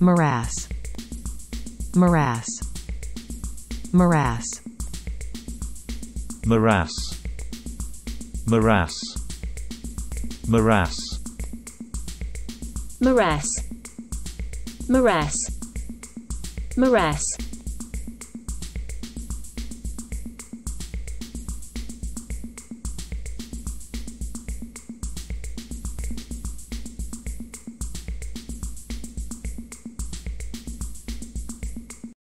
morass. Morass. Morass. Morass. Morass. Morass. Morass. Morass. Morass.